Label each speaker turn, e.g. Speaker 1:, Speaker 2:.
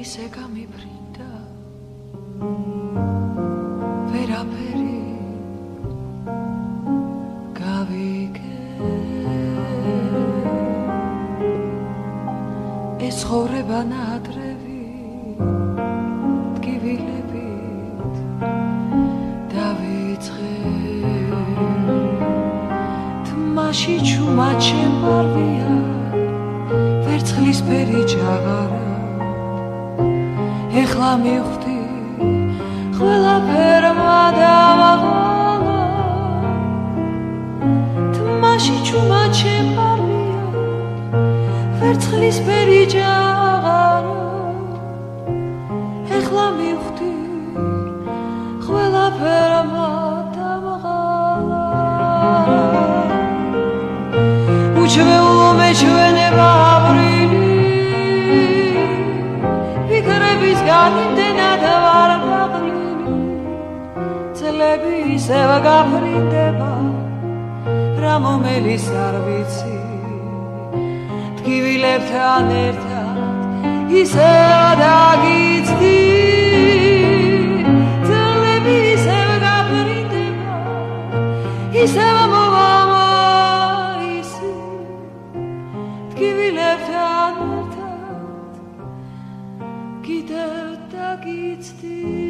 Speaker 1: ისე გამიბრინდა ვერაფერი გავიგე. ეს ხოვრება ნადრევი ტკივილებით დავიწყე. თმაში ჩუმა ჩემარვია ვერცხლის ფერი ჯაღარა ეხლა მივხვდი. ყველაფერმა დავაღალა თმაში ჩუმა ჩემარია ვერცხლის ფერი ჯაღარა ეხლა მივხვდი. ყველაფერმა დავაღალა უჩვეულო მეჩვენება ისევ გაფრინდება რა მომელის არ ვიცი. ტკივილებთან ერთად ისევ დაგიცდი. წლები ისევ გაფრინდება ისევ მომამა ისი ტკივილებთან ერთად კიდევ დაგიცდი